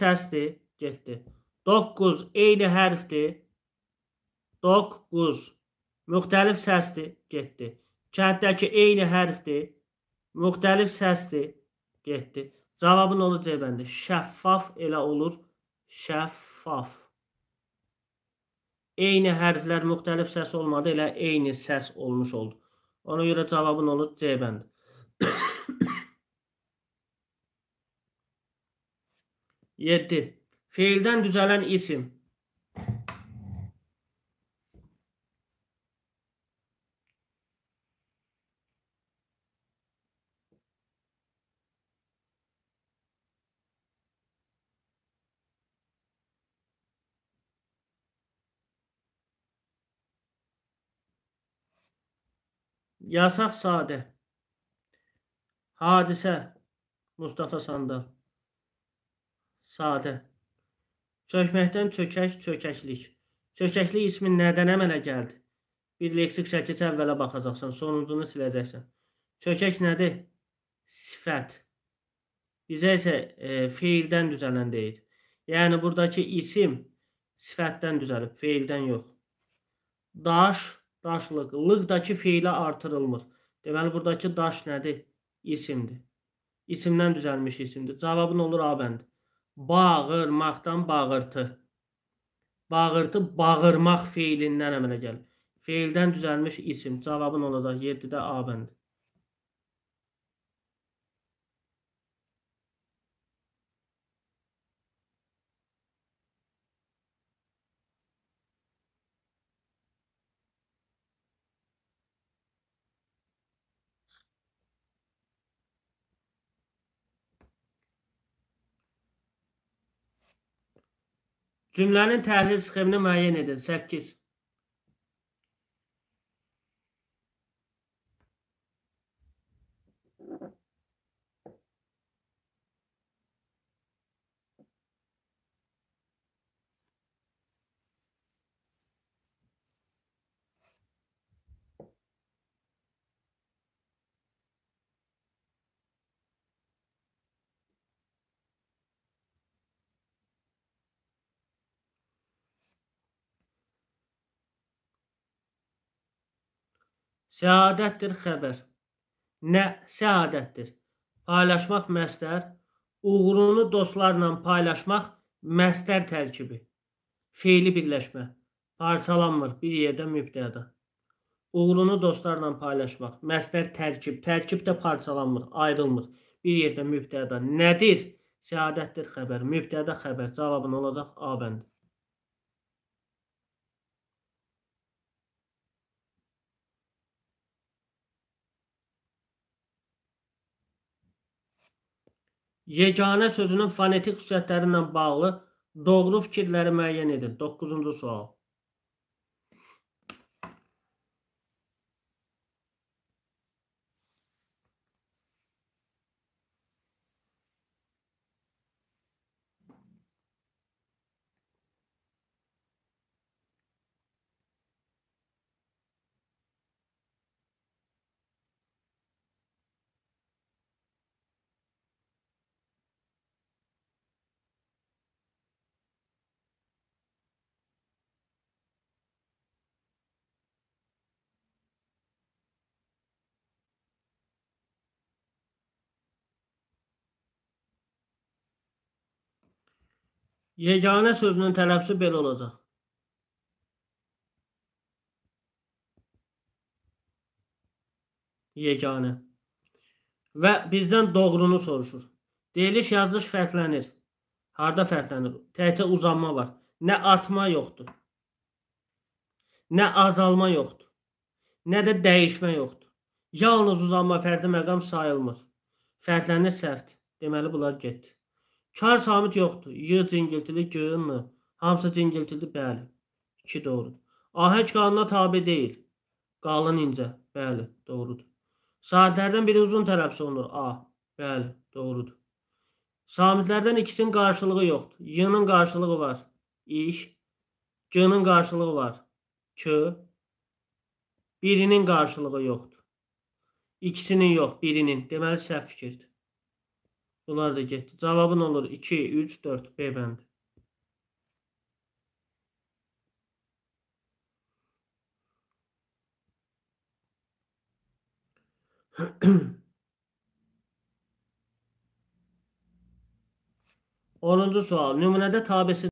səsdir, getdi. 9 eyni hərfdir. 9 müxtəlif səsdir, getdi. Kənddəki eyni hərfdir. Müxtəlif səsdir, getdi. Cavabın olur C bəndi. Şəffaf elə olur. Şəffaf. Eyni hərflər müxtəlif səs olmadı, elə eyni səs olmuş oldu. Ona görə cavabın olur C bəndi. 7. Fiilden düzelen isim. Yasak sade. Hadise Mustafa Sandal. Sadə. Çökməkdən çökək, çökəklik. Çökəklik ismi nədən əmələ gəldi? Bir leksik şəkildə əvvələ baxacaqsan, sonuncunu siləcəksən. Çökək nədir? Sifət. Bizə isə e, feildən düzələn deyil. Yəni buradakı isim sifətdən düzəlib, feildən yox. Daş, daşlıq, lıqdakı feilə artırılmır. Deməli buradakı daş nədir? İsimdir. İsimdən düzəlmiş isimdir. Cavabın olur A bəndi. Bağırmaqdan bağırtı. Bağırtı bağırmaq feilindən əmələ gəlir. Feildən düzəlmiş isim. Cavabın olacaq 7-də A bəndi. Cümlənin təhlil sxemini müəyyən edin. 8. Səadətdir xəbər. Nə səadətdir? Paylaşmaq məstər, uğurunu dostlarla paylaşmaq məstər tərkibi. Feili birləşmə. Parçalanmır bir yerdə mübtəda. Uğurunu dostlarla paylaşmaq. Məstər tərkib. Tərkib də parçalanmır, ayrılmır. Bir yerdə mübtəda. Nədir? Səadətdir xəbər. Mübtəda xəbər. Cavabın olacaq A bəndi. Yeganə sözünün fonetik xüsusiyyətləri ilə bağlı doğru fikirləri müəyyən edin. 9-cu sual. Yeganə sözünün tələffüzü belə olacaq. Yeganə. Və bizdən doğrunu soruşur. Deyiliş yazılış fərqlənir. Harda fərqlənir? Təkcə uzanma var. Nə artma yoxdur. Nə azalma yoxdur. Nə də dəyişmə yoxdur. Yalnız uzanma fərdi məqam sayılmır. Fərqlənir səhvdir. Deməli bunlar getdi. Kar samit yoxdur. Y cingiltili, G mı? Hamısı cingiltilidir, bəli. 2 doğrudur. Ahəng qanuna tabe deyil. Qalın incə, bəli, doğrudur. Saatlərdən biri uzun tələffüz olunur. A, bəli, doğrudur. Samitlərdən ikisinin qarşılığı yoxdur. Y-nin qarşılığı var. İş. G-nin qarşılığı var. K. Birinin qarşılığı yoxdur. İkisinin yox, birinin. Deməli səhv fikirdir. Bunlar da getdi. Cavabın olur 2, 3, 4 B bəndi. Onuncu sual. Nümunədə tabesi